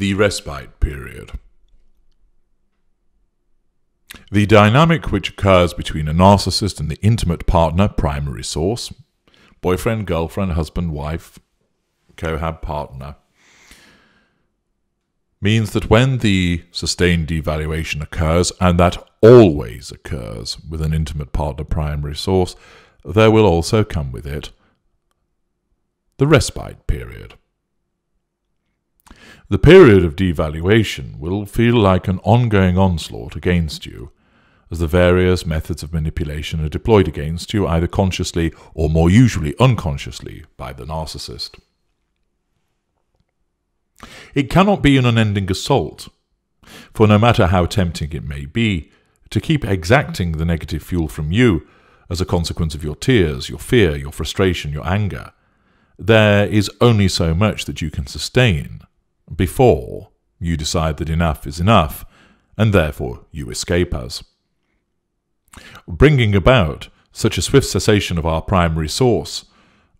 The respite period. The dynamic which occurs between a narcissist and the intimate partner, primary source, boyfriend, girlfriend, husband, wife, cohab partner, means that when the sustained devaluation occurs, and that always occurs with an intimate partner primary source, there will also come with it the respite period. The period of devaluation will feel like an ongoing onslaught against you, as the various methods of manipulation are deployed against you, either consciously or more usually unconsciously, by the narcissist. It cannot be an unending assault, for no matter how tempting it may be, to keep exacting the negative fuel from you as a consequence of your tears, your fear, your frustration, your anger, there is only so much that you can sustain before you decide that enough is enough, and therefore you escape us. Bringing about such a swift cessation of our primary source,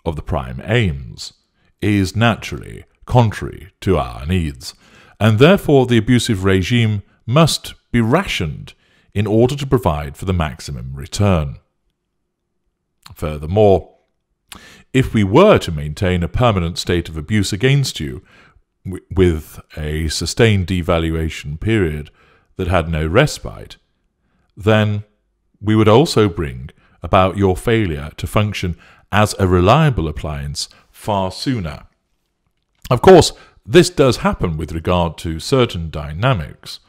of the prime aims, is naturally contrary to our needs, and therefore the abusive regime must be rationed in order to provide for the maximum return. Furthermore, if we were to maintain a permanent state of abuse against you, with a sustained devaluation period that had no respite, then we would also bring about your failure to function as a reliable appliance far sooner. Of course, this does happen with regard to certain dynamics,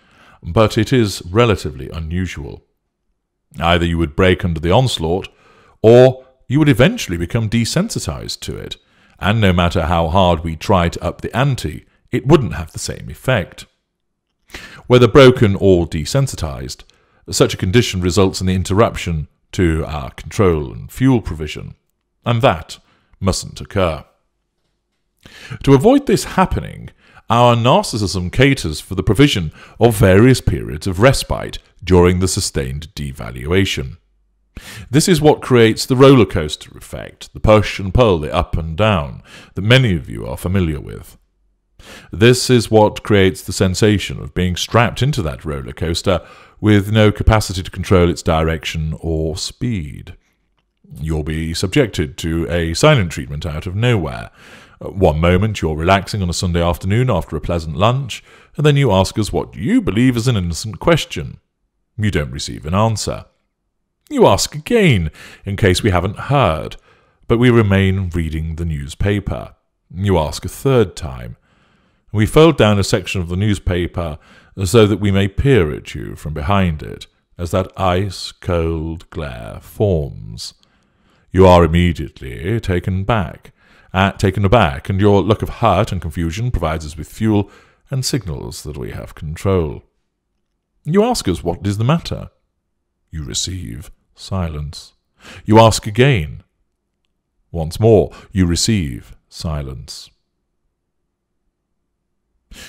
but it is relatively unusual. Either you would break under the onslaught, or you would eventually become desensitized to it, and no matter how hard we try to up the ante, it wouldn't have the same effect. Whether broken or desensitized, such a condition results in the interruption to our control and fuel provision, and that mustn't occur. To avoid this happening, our narcissism caters for the provision of various periods of respite during the sustained devaluation. This is what creates the roller coaster effect, the push and pull, the up and down, that many of you are familiar with. This is what creates the sensation of being strapped into that roller coaster with no capacity to control its direction or speed. You'll be subjected to a silent treatment out of nowhere. One moment you're relaxing on a Sunday afternoon after a pleasant lunch, and then you ask us what you believe is an innocent question. You don't receive an answer. You ask again, in case we haven't heard, but we remain reading the newspaper. You ask a third time. We fold down a section of the newspaper so that we may peer at you from behind it as that ice cold glare forms. You are immediately taken back, uh, taken aback, and your look of hurt and confusion provides us with fuel and signals that we have control. You ask us what is the matter. You receive silence. You ask again. Once more, you receive silence.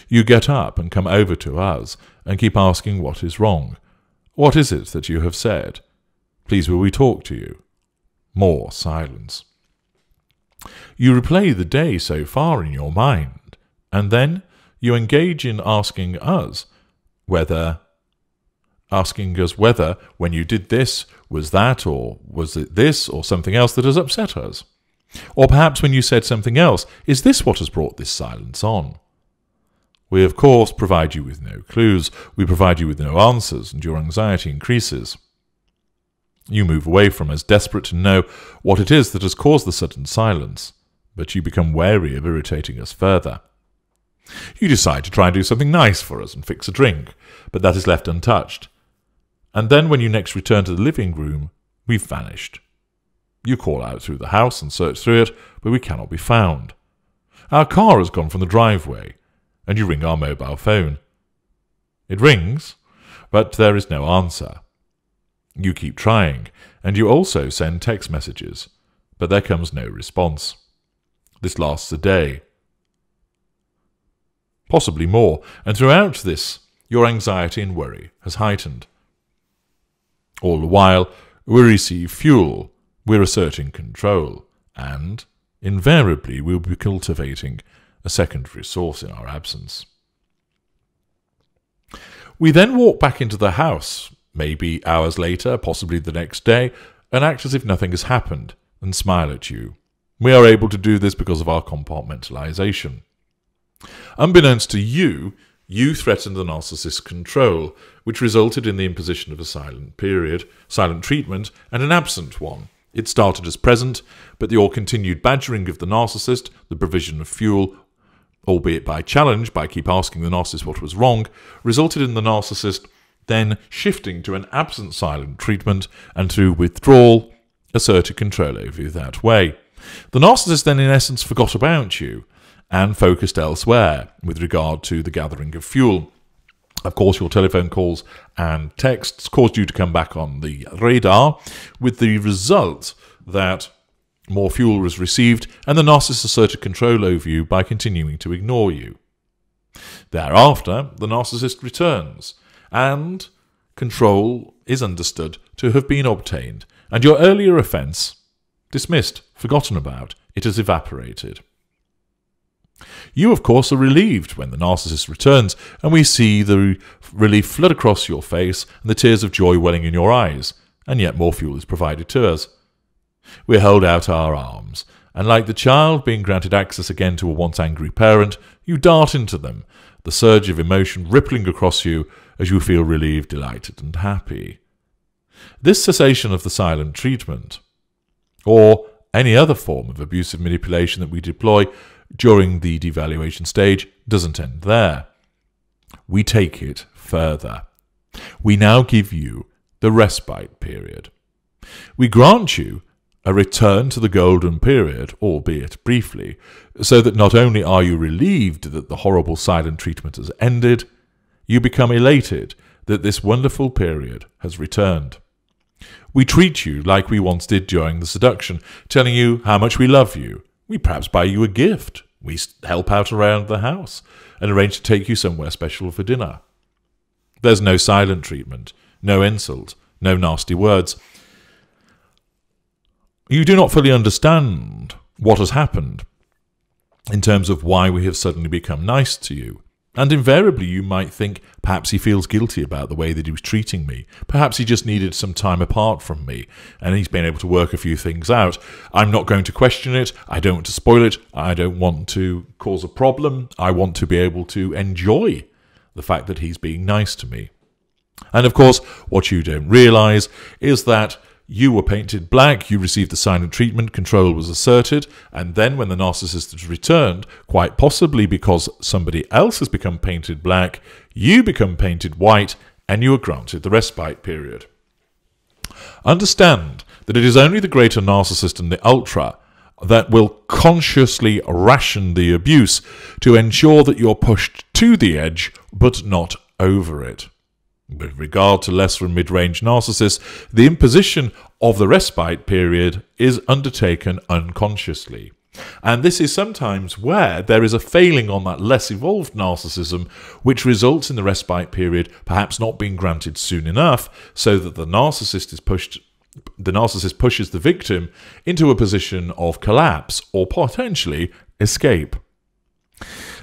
You get up and come over to us and keep asking what is wrong. What is it that you have said? Please will we talk to you? More silence. You replay the day so far in your mind, and then you engage in asking us whether asking us whether when you did this was that or was it this or something else that has upset us. Or perhaps when you said something else, is this what has brought this silence on? We, of course, provide you with no clues, we provide you with no answers, and your anxiety increases. You move away from us, desperate to know what it is that has caused the sudden silence, but you become wary of irritating us further. You decide to try and do something nice for us and fix a drink, but that is left untouched. And then when you next return to the living room, we've vanished. You call out through the house and search through it, but we cannot be found. Our car has gone from the driveway, and you ring our mobile phone. It rings, but there is no answer. You keep trying, and you also send text messages, but there comes no response. This lasts a day, possibly more, and throughout this, your anxiety and worry has heightened. All the while, we receive fuel, we're asserting control, and, invariably, we'll be cultivating a secondary source in our absence. We then walk back into the house, maybe hours later, possibly the next day, and act as if nothing has happened, and smile at you. We are able to do this because of our compartmentalization. Unbeknownst to you, you threaten the narcissist's control, which resulted in the imposition of a silent period, silent treatment, and an absent one. It started as present, but the all continued badgering of the narcissist, the provision of fuel, albeit by challenge, by keep asking the narcissist what was wrong, resulted in the narcissist then shifting to an absent silent treatment and through withdrawal asserted control over you that way. The narcissist then, in essence, forgot about you and focused elsewhere with regard to the gathering of fuel. Of course, your telephone calls and texts caused you to come back on the radar, with the result that more fuel was received and the narcissist asserted control over you by continuing to ignore you. Thereafter, the narcissist returns, and control is understood to have been obtained, and your earlier offence dismissed, forgotten about, it has evaporated. You, of course, are relieved when the narcissist returns, and we see the relief flood across your face and the tears of joy welling in your eyes, and yet more fuel is provided to us. We hold out our arms, and like the child being granted access again to a once angry parent, you dart into them, the surge of emotion rippling across you as you feel relieved, delighted, and happy. This cessation of the silent treatment, or any other form of abusive manipulation that we deploy during the devaluation stage, doesn't end there. We take it further. We now give you the respite period. We grant you a return to the golden period, albeit briefly, so that not only are you relieved that the horrible silent treatment has ended, you become elated that this wonderful period has returned. We treat you like we once did during the seduction, telling you how much we love you. We perhaps buy you a gift. We help out around the house and arrange to take you somewhere special for dinner. There's no silent treatment, no insult, no nasty words. You do not fully understand what has happened in terms of why we have suddenly become nice to you. And invariably, you might think perhaps he feels guilty about the way that he was treating me. Perhaps he just needed some time apart from me and he's been able to work a few things out. I'm not going to question it. I don't want to spoil it. I don't want to cause a problem. I want to be able to enjoy the fact that he's being nice to me. And of course, what you don't realize is that you were painted black, you received the silent treatment, control was asserted, and then when the narcissist has returned, quite possibly because somebody else has become painted black, you become painted white, and you are granted the respite period. Understand that it is only the greater narcissist and the ultra that will consciously ration the abuse to ensure that you're pushed to the edge but not over it. With regard to lesser and mid range narcissists, the imposition of the respite period is undertaken unconsciously. And this is sometimes where there is a failing on that less evolved narcissism, which results in the respite period perhaps not being granted soon enough, so that the narcissist is pushed the narcissist pushes the victim into a position of collapse or potentially escape.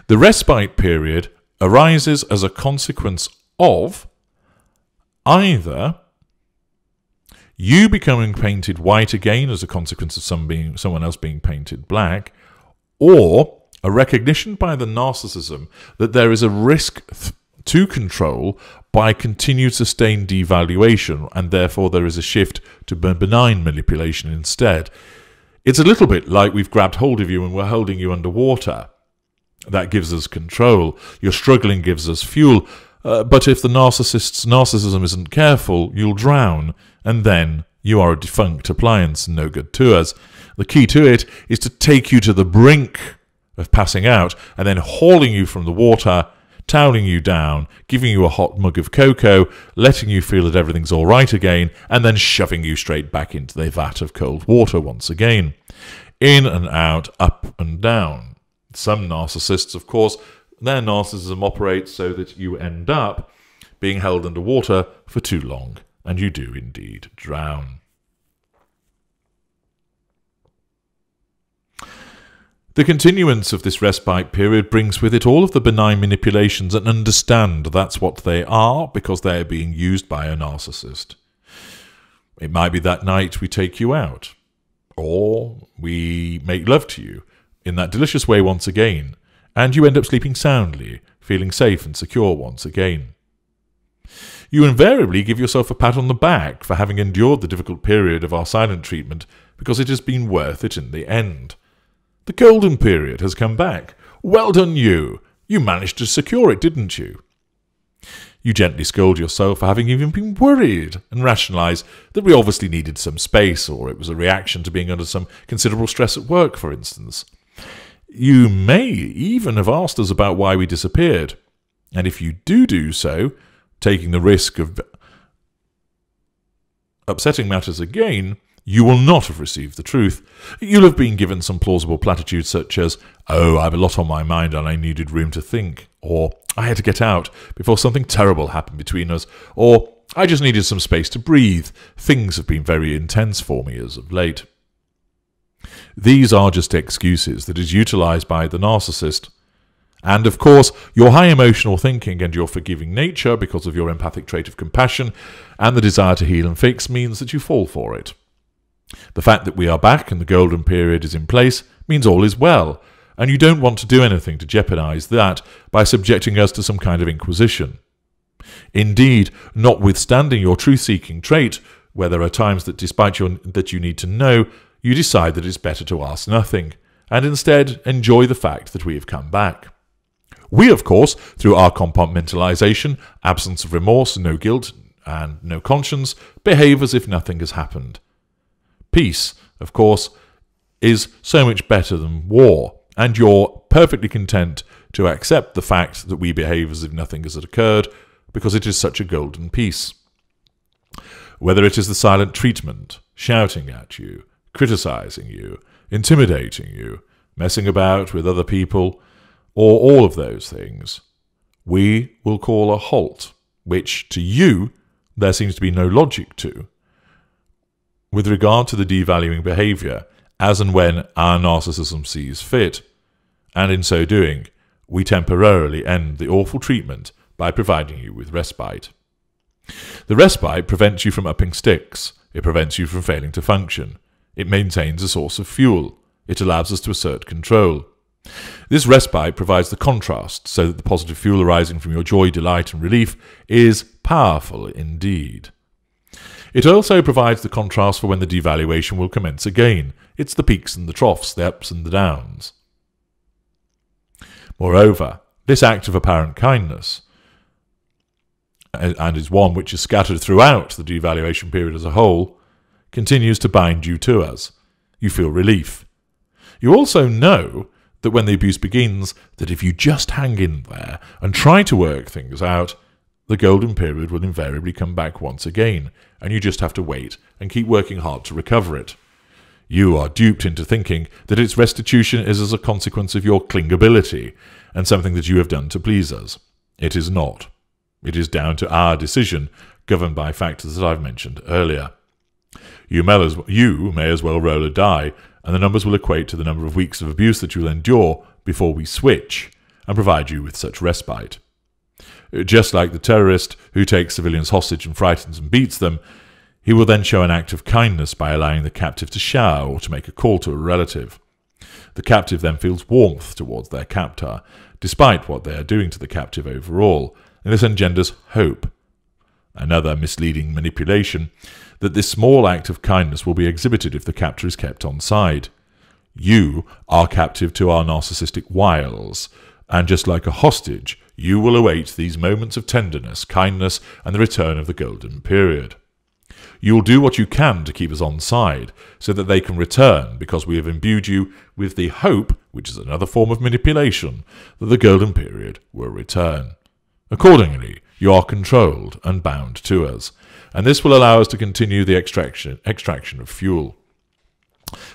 The respite period arises as a consequence of either you becoming painted white again as a consequence of some being, someone else being painted black, or a recognition by the narcissism that there is a risk to control by continued sustained devaluation, and therefore there is a shift to benign manipulation instead. It's a little bit like we've grabbed hold of you and we're holding you underwater. That gives us control. Your struggling gives us fuel. Uh, but if the narcissist's narcissism isn't careful, you'll drown, and then you are a defunct appliance and no good to us. The key to it is to take you to the brink of passing out and then hauling you from the water, toweling you down, giving you a hot mug of cocoa, letting you feel that everything's all right again, and then shoving you straight back into the vat of cold water once again. In and out, up and down. Some narcissists, of course, their narcissism operates so that you end up being held underwater for too long, and you do indeed drown. The continuance of this respite period brings with it all of the benign manipulations and understand that's what they are because they are being used by a narcissist. It might be that night we take you out, or we make love to you in that delicious way once again, and you end up sleeping soundly, feeling safe and secure once again. You invariably give yourself a pat on the back for having endured the difficult period of our silent treatment because it has been worth it in the end. The golden period has come back. Well done, you! You managed to secure it, didn't you? You gently scold yourself for having even been worried and rationalize that we obviously needed some space, or it was a reaction to being under some considerable stress at work, for instance. You may even have asked us about why we disappeared, and if you do do so, taking the risk of upsetting matters again, you will not have received the truth. You'll have been given some plausible platitudes such as, Oh, I've a lot on my mind and I needed room to think, or I had to get out before something terrible happened between us, or I just needed some space to breathe. Things have been very intense for me as of late. These are just excuses that is utilized by the narcissist. And of course, your high emotional thinking and your forgiving nature, because of your empathic trait of compassion and the desire to heal and fix, means that you fall for it. The fact that we are back and the golden period is in place means all is well, and you don't want to do anything to jeopardize that by subjecting us to some kind of inquisition. Indeed, notwithstanding your truth seeking trait, where there are times that despite your, that you need to know, you decide that it's better to ask nothing, and instead enjoy the fact that we have come back. We, of course, through our compartmentalization, absence of remorse, no guilt, and no conscience, behave as if nothing has happened. Peace, of course, is so much better than war, and you're perfectly content to accept the fact that we behave as if nothing has occurred because it is such a golden peace. Whether it is the silent treatment, shouting at you, criticizing you, intimidating you, messing about with other people, or all of those things, we will call a halt, which to you there seems to be no logic to with regard to the devaluing behavior as and when our narcissism sees fit, and in so doing, we temporarily end the awful treatment by providing you with respite. The respite prevents you from upping sticks, it prevents you from failing to function, it maintains a source of fuel, it allows us to assert control. This respite provides the contrast so that the positive fuel arising from your joy, delight, and relief is powerful indeed. It also provides the contrast for when the devaluation will commence again. It's the peaks and the troughs, the ups and the downs. Moreover, this act of apparent kindness, and is one which is scattered throughout the devaluation period as a whole, continues to bind you to us. You feel relief. You also know that when the abuse begins, that if you just hang in there and try to work things out, the golden period will invariably come back once again, and you just have to wait and keep working hard to recover it. You are duped into thinking that its restitution is as a consequence of your clingability and something that you have done to please us. It is not. It is down to our decision, governed by factors that I've mentioned earlier. You may, as, you may as well roll a die, and the numbers will equate to the number of weeks of abuse that you'll endure before we switch and provide you with such respite. Just like the terrorist who takes civilians hostage and frightens and beats them, he will then show an act of kindness by allowing the captive to shower or to make a call to a relative. The captive then feels warmth towards their captor, despite what they are doing to the captive overall, and this engenders hope. Another misleading manipulation that this small act of kindness will be exhibited if the captor is kept on side. You are captive to our narcissistic wiles, and just like a hostage, you will await these moments of tenderness, kindness, and the return of the golden period. You will do what you can to keep us on side, so that they can return, because we have imbued you with the hope, which is another form of manipulation, that the golden period will return. Accordingly, you are controlled and bound to us. And this will allow us to continue the extraction, extraction of fuel.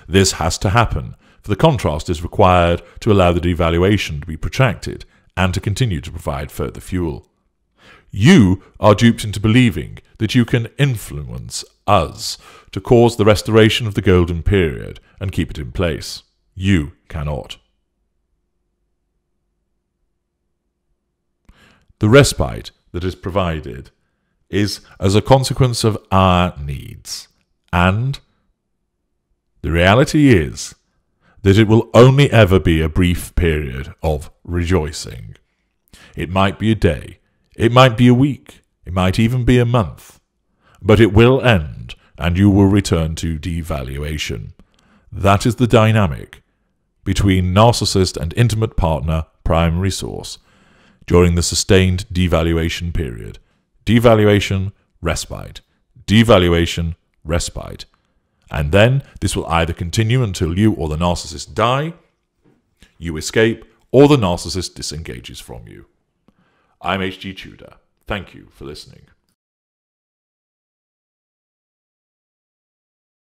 This has to happen, for the contrast is required to allow the devaluation to be protracted and to continue to provide further fuel. You are duped into believing that you can influence us to cause the restoration of the Golden Period and keep it in place. You cannot. The respite that is provided is as a consequence of our needs. And the reality is that it will only ever be a brief period of rejoicing. It might be a day, it might be a week, it might even be a month, but it will end and you will return to devaluation. That is the dynamic between narcissist and intimate partner primary source during the sustained devaluation period. Devaluation, respite. Devaluation, respite. And then this will either continue until you or the narcissist die, you escape, or the narcissist disengages from you. I'm H.G. Tudor. Thank you for listening.